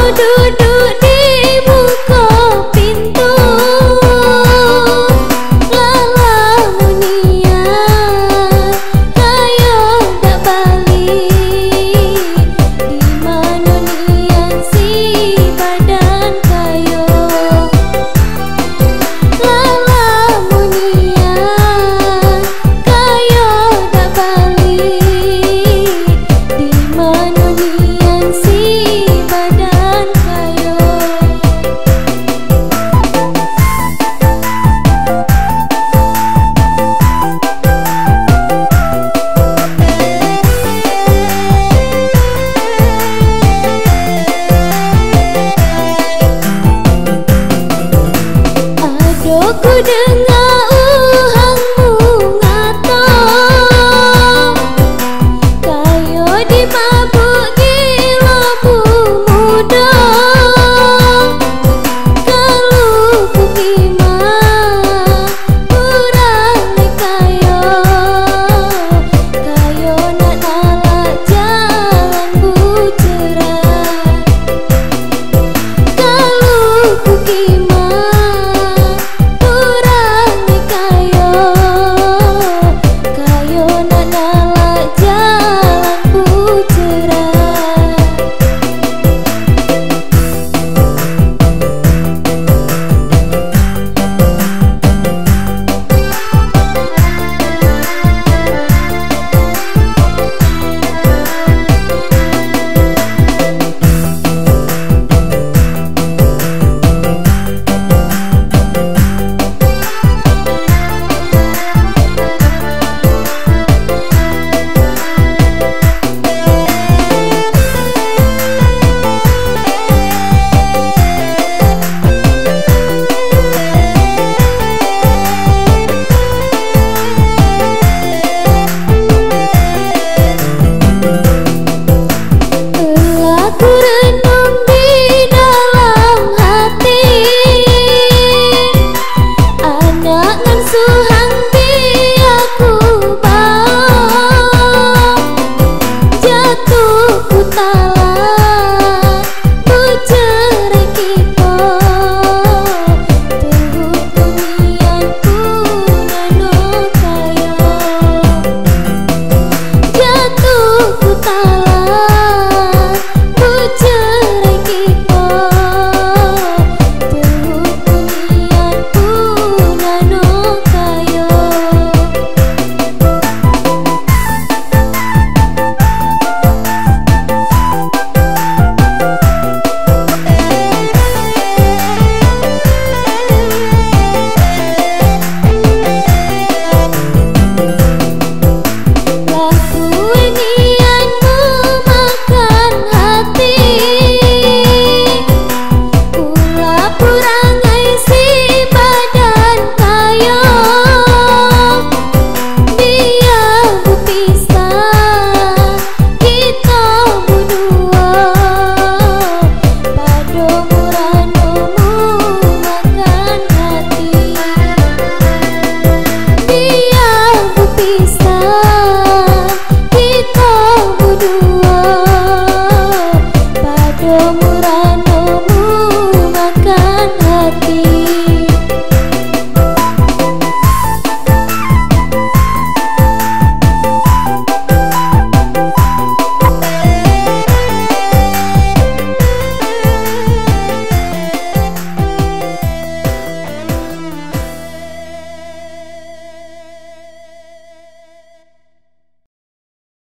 do do do.